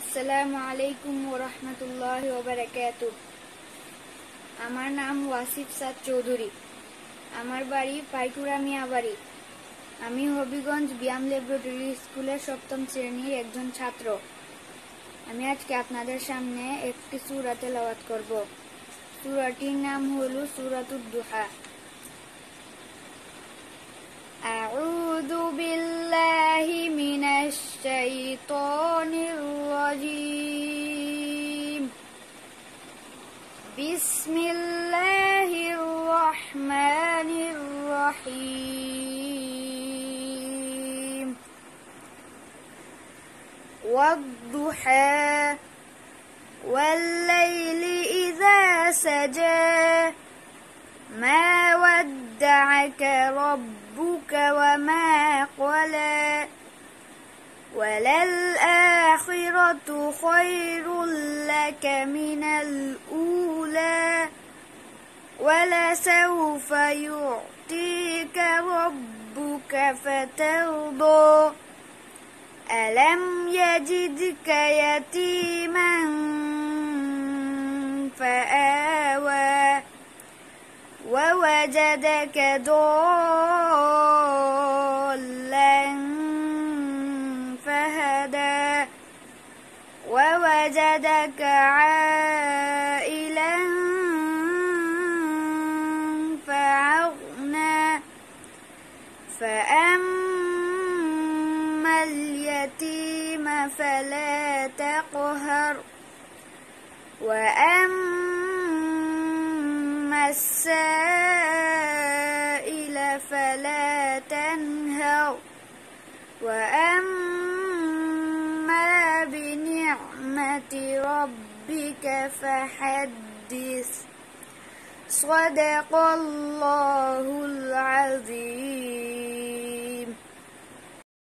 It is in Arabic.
আসসালামু আলাইকুম ওরহমতুল্লাহ ওবরাকাত আমার নাম ওয়াসিফ সাদ চৌধুরী আমার বাড়ি পাইকুড়া মিয়া বাড়ি আমি হবিগঞ্জ ব্যায়াম ল্যাবরেটরি স্কুলের সপ্তম শ্রেণীর একজন ছাত্র আমি আজকে আপনাদের সামনে একটি সুরা তেলাওয়াত করব সুরাটির নাম হল সুরাতুদ দুহা أعوذ بالله من الشيطان الرجيم بسم الله الرحمن الرحيم. والضحى والليل إذا سجى. ما ودعك ربك وما قلى. وللآخرة خير لك من الأولى ولسوف يعطيك ربك فترضى. ألم يجدك يتيما فآوى ووجدك ضالا. ووجدك عائلا فأغنى فأما اليتيم فلا تقهر. وأما السائل فلا تنهر. وأما بنعمة ربك فحدث. صدق الله